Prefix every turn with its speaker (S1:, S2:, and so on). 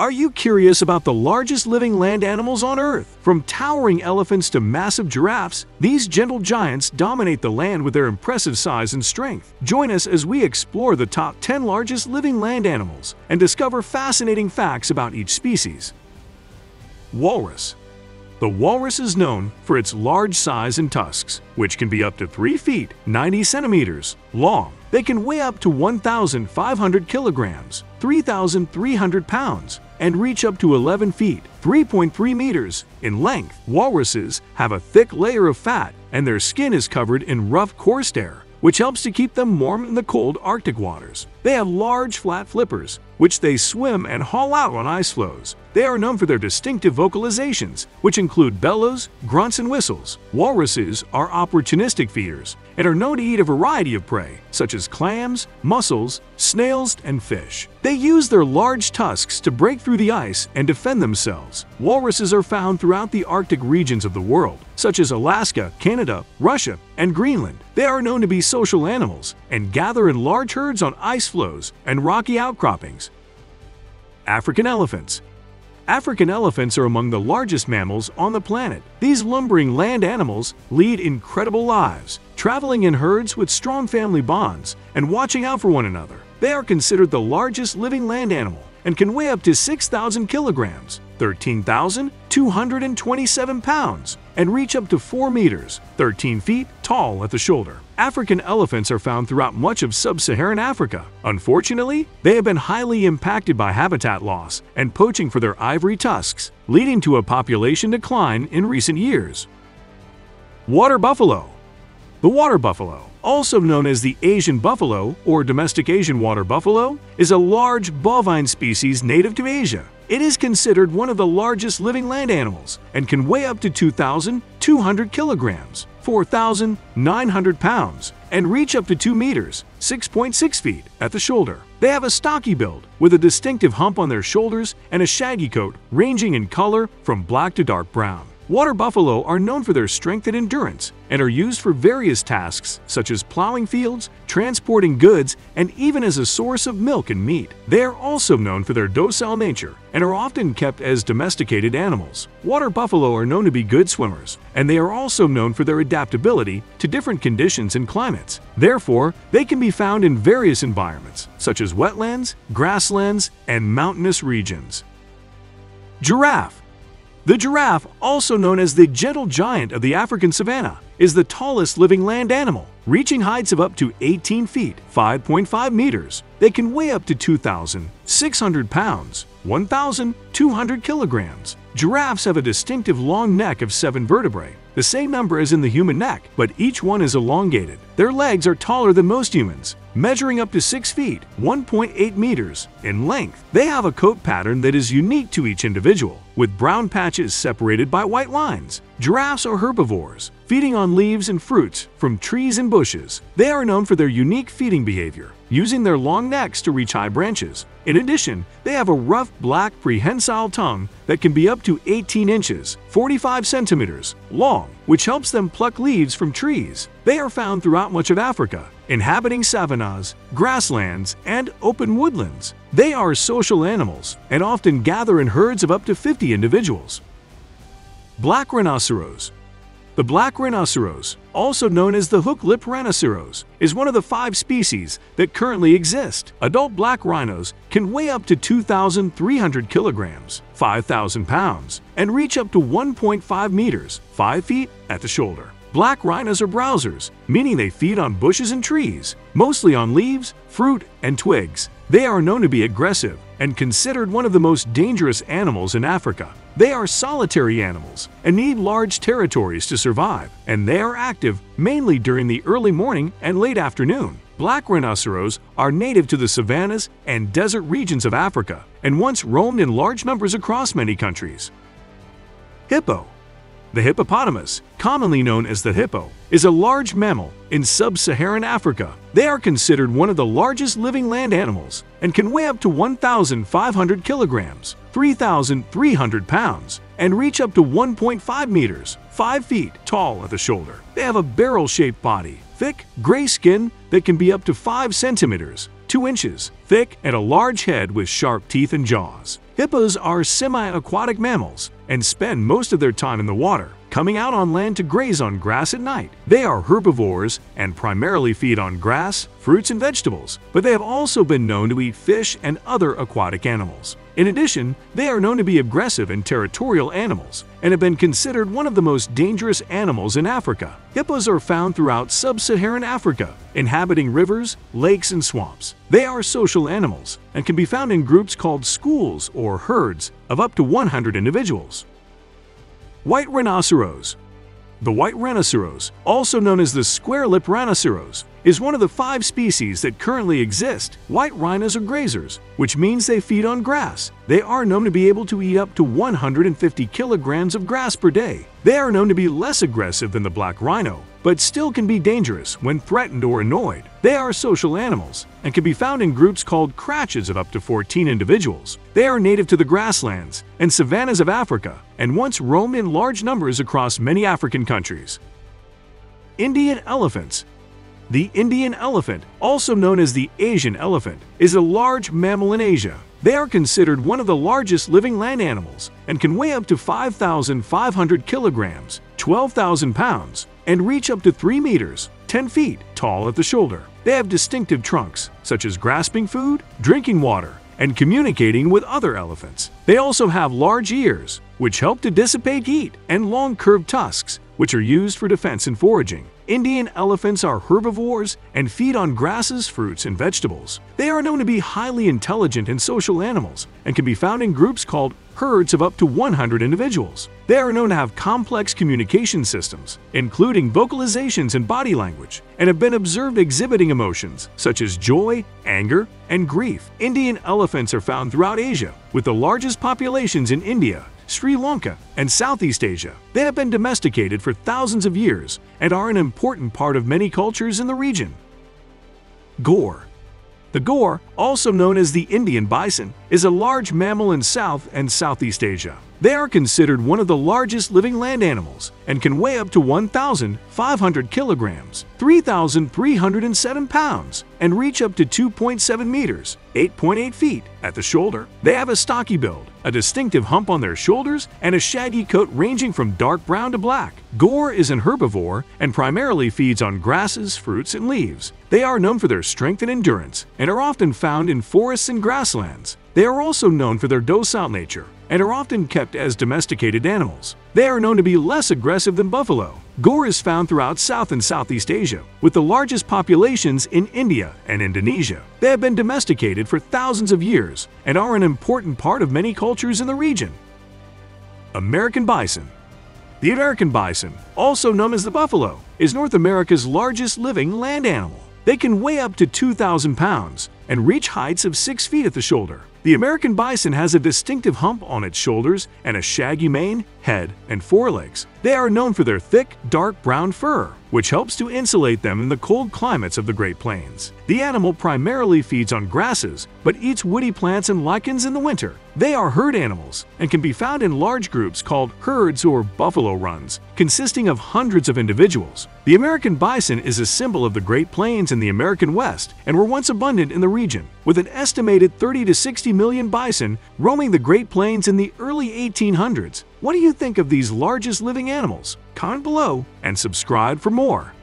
S1: Are you curious about the largest living land animals on Earth? From towering elephants to massive giraffes, these gentle giants dominate the land with their impressive size and strength. Join us as we explore the top 10 largest living land animals and discover fascinating facts about each species. Walrus The walrus is known for its large size and tusks, which can be up to 3 feet 90 centimeters long. They can weigh up to 1,500 kilograms 3,300 pounds and reach up to 11 feet 3.3 meters in length. Walruses have a thick layer of fat and their skin is covered in rough coarse hair, which helps to keep them warm in the cold Arctic waters. They have large flat flippers, which they swim and haul out on ice floes. They are known for their distinctive vocalizations, which include bellows, grunts, and whistles. Walruses are opportunistic feeders and are known to eat a variety of prey, such as clams, mussels, snails, and fish. They use their large tusks to break through the ice and defend themselves. Walruses are found throughout the Arctic regions of the world, such as Alaska, Canada, Russia, and Greenland. They are known to be social animals and gather in large herds on ice floes and rocky outcroppings. African elephants African elephants are among the largest mammals on the planet. These lumbering land animals lead incredible lives, traveling in herds with strong family bonds and watching out for one another. They are considered the largest living land animal and can weigh up to 6,000 kilograms, 13,227 pounds, and reach up to 4 meters, 13 feet tall at the shoulder. African elephants are found throughout much of sub-Saharan Africa. Unfortunately, they have been highly impacted by habitat loss and poaching for their ivory tusks, leading to a population decline in recent years. Water buffalo The water buffalo also known as the Asian buffalo or domestic Asian water buffalo, is a large bovine species native to Asia. It is considered one of the largest living land animals and can weigh up to 2,200 kilograms, 4,900 pounds, and reach up to 2 meters, 6.6 feet, at the shoulder. They have a stocky build with a distinctive hump on their shoulders and a shaggy coat ranging in color from black to dark brown. Water buffalo are known for their strength and endurance and are used for various tasks such as plowing fields, transporting goods, and even as a source of milk and meat. They are also known for their docile nature and are often kept as domesticated animals. Water buffalo are known to be good swimmers, and they are also known for their adaptability to different conditions and climates. Therefore, they can be found in various environments, such as wetlands, grasslands, and mountainous regions. Giraffe the giraffe, also known as the gentle giant of the African savanna, is the tallest living land animal, reaching heights of up to 18 feet 5.5 meters. They can weigh up to 2,600 pounds 1,200 kilograms. Giraffes have a distinctive long neck of seven vertebrae, the same number as in the human neck, but each one is elongated. Their legs are taller than most humans, measuring up to 6 feet 1.8 meters in length. They have a coat pattern that is unique to each individual, with brown patches separated by white lines. Giraffes are herbivores, feeding on leaves and fruits from trees and bushes. They are known for their unique feeding behavior, using their long necks to reach high branches. In addition, they have a rough black prehensile tongue that can be up to 18 inches 45 centimeters long, which helps them pluck leaves from trees. They are found throughout much of Africa, inhabiting savannas, grasslands, and open woodlands. They are social animals and often gather in herds of up to 50 individuals. Black Rhinoceros the black rhinoceros, also known as the hook-lip rhinoceros, is one of the five species that currently exist. Adult black rhinos can weigh up to 2,300 kilograms, 5,000 pounds, and reach up to 1.5 meters, 5 feet at the shoulder. Black rhinos are browsers, meaning they feed on bushes and trees, mostly on leaves, fruit, and twigs. They are known to be aggressive and considered one of the most dangerous animals in Africa. They are solitary animals and need large territories to survive, and they are active mainly during the early morning and late afternoon. Black rhinoceros are native to the savannas and desert regions of Africa and once roamed in large numbers across many countries. Hippo the hippopotamus, commonly known as the hippo, is a large mammal in sub-Saharan Africa. They are considered one of the largest living land animals and can weigh up to 1,500 kilograms, 3,300 pounds, and reach up to 1.5 meters, 5 feet tall at the shoulder. They have a barrel-shaped body, thick, gray skin that can be up to 5 centimeters, 2 inches, thick, and a large head with sharp teeth and jaws. Hippos are semi-aquatic mammals and spend most of their time in the water, coming out on land to graze on grass at night. They are herbivores and primarily feed on grass, fruits, and vegetables, but they have also been known to eat fish and other aquatic animals. In addition, they are known to be aggressive and territorial animals and have been considered one of the most dangerous animals in Africa. Hippos are found throughout sub-Saharan Africa, inhabiting rivers, lakes, and swamps. They are social animals and can be found in groups called schools or herds of up to 100 individuals. White Rhinoceros The white rhinoceros, also known as the square-lip rhinoceros, is one of the five species that currently exist. White rhinos are grazers, which means they feed on grass. They are known to be able to eat up to 150 kilograms of grass per day. They are known to be less aggressive than the black rhino, but still can be dangerous when threatened or annoyed. They are social animals and can be found in groups called cratches of up to 14 individuals. They are native to the grasslands and savannas of Africa and once roamed in large numbers across many African countries. Indian elephants the Indian elephant, also known as the Asian elephant, is a large mammal in Asia. They are considered one of the largest living land animals and can weigh up to 5,500 kilograms, 12,000 pounds, and reach up to 3 meters, 10 feet, tall at the shoulder. They have distinctive trunks, such as grasping food, drinking water, and communicating with other elephants. They also have large ears, which help to dissipate heat, and long curved tusks, which are used for defense and foraging. Indian elephants are herbivores and feed on grasses, fruits, and vegetables. They are known to be highly intelligent and social animals and can be found in groups called herds of up to 100 individuals. They are known to have complex communication systems, including vocalizations and body language, and have been observed exhibiting emotions such as joy, anger, and grief. Indian elephants are found throughout Asia, with the largest populations in India, Sri Lanka, and Southeast Asia. They have been domesticated for thousands of years and are an important part of many cultures in the region. Gaur The gaur, also known as the Indian bison, is a large mammal in South and Southeast Asia. They are considered one of the largest living land animals and can weigh up to 1,500 kilograms, 3,307 pounds, and reach up to 2.7 meters, 8.8 feet, at the shoulder. They have a stocky build, a distinctive hump on their shoulders, and a shaggy coat ranging from dark brown to black. Gaur is an herbivore and primarily feeds on grasses, fruits, and leaves. They are known for their strength and endurance and are often found in forests and grasslands. They are also known for their docile nature and are often kept as domesticated animals. They are known to be less aggressive than buffalo. Gaur is found throughout South and Southeast Asia, with the largest populations in India and Indonesia. They have been domesticated for thousands of years and are an important part of many cultures in the region. American Bison The American bison, also known as the buffalo, is North America's largest living land animal. They can weigh up to 2,000 pounds and reach heights of 6 feet at the shoulder. The American bison has a distinctive hump on its shoulders and a shaggy mane, head, and forelegs. They are known for their thick, dark brown fur, which helps to insulate them in the cold climates of the Great Plains. The animal primarily feeds on grasses, but eats woody plants and lichens in the winter. They are herd animals and can be found in large groups called herds or buffalo runs, consisting of hundreds of individuals. The American bison is a symbol of the Great Plains in the American West and were once abundant in the region, with an estimated 30 to 60 million bison roaming the Great Plains in the early 1800s. What do you think of these largest living animals? Comment below and subscribe for more.